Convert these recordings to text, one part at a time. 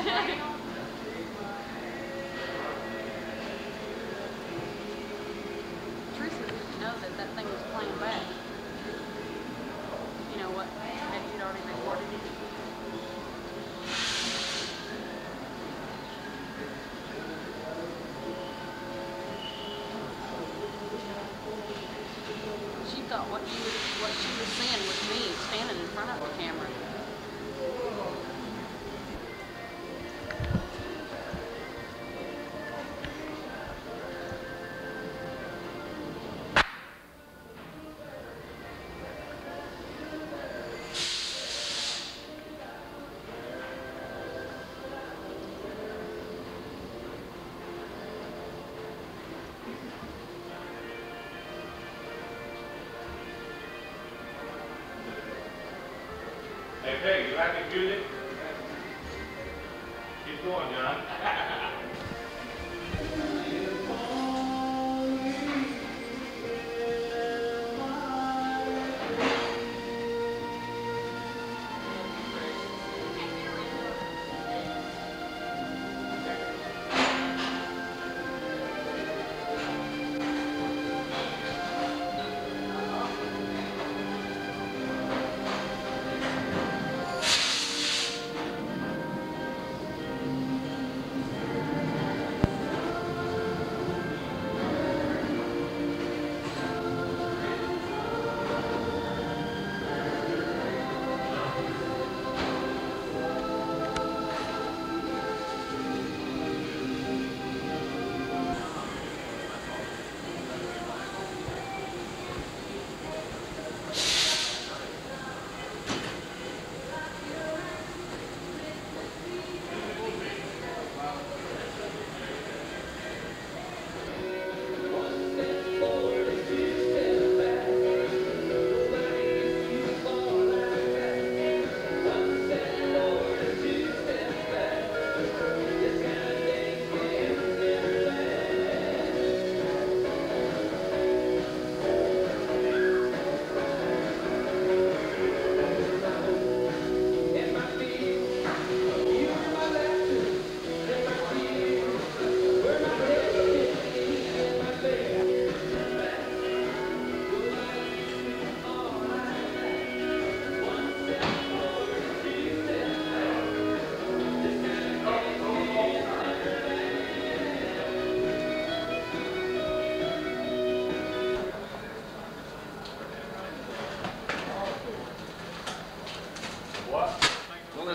Teresa didn't know that that thing was playing back. You know what? Maybe you'd already recorded it. She thought what you what she was seeing was me standing in front of the camera. Hey you like the music? Keep going, John.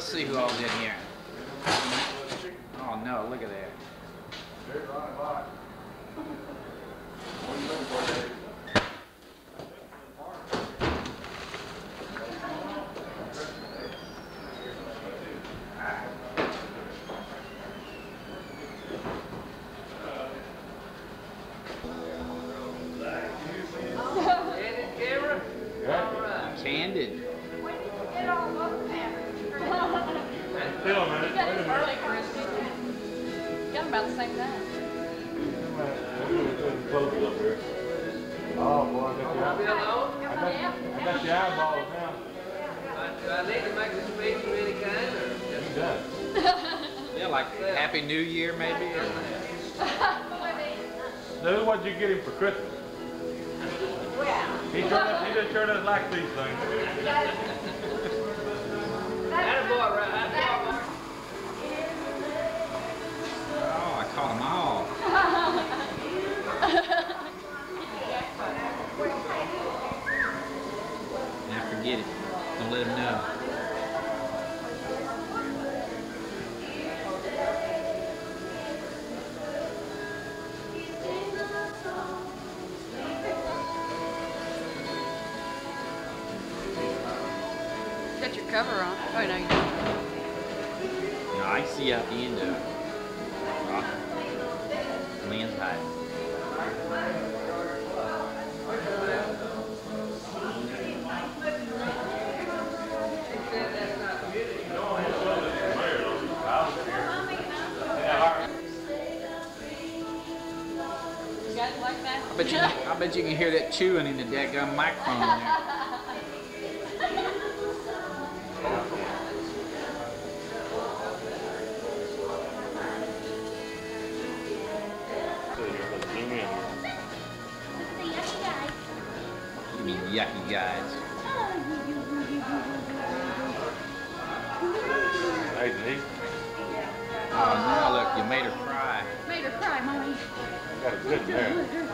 Let's see who all's in here. Oh no, look at that. Oh, boy, I got your, I got, I got your eyeballs now. Do I need to make a speech of any kind, or just? You done. Yeah, like Happy New Year maybe. Or, Lou, what'd you get him for Christmas? He sure does, he just sure does like these things. cover on. Oh, no, you don't. No, I see out the end of it. Rock. Lynn's hiding. You guys? I bet you. I bet you can hear that chewing in the daggum microphone there. yucky guys. Hey, Z. Oh, now look, you made her cry. Made her cry, Mommy. You got a good there.